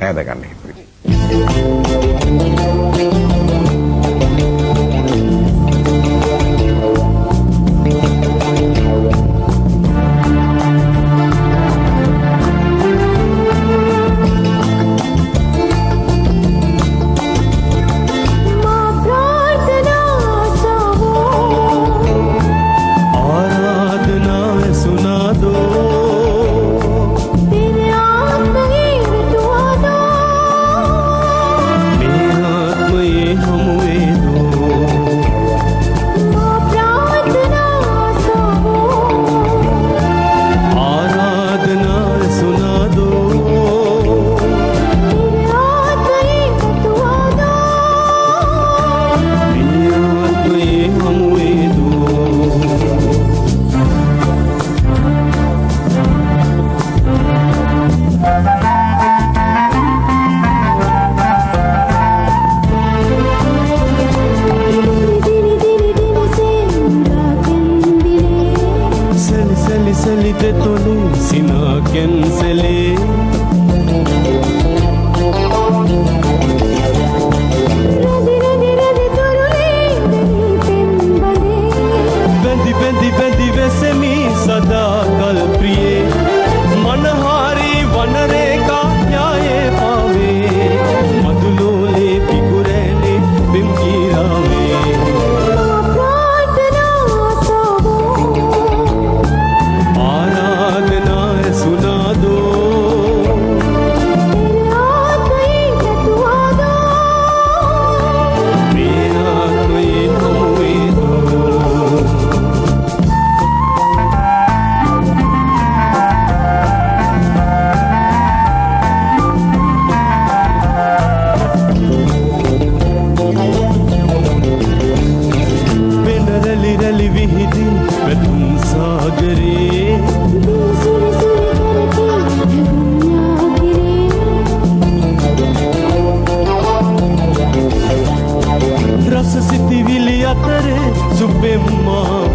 ඈද ගන්න හිතුවේ. sino quien se le යතර සුපෙම්මා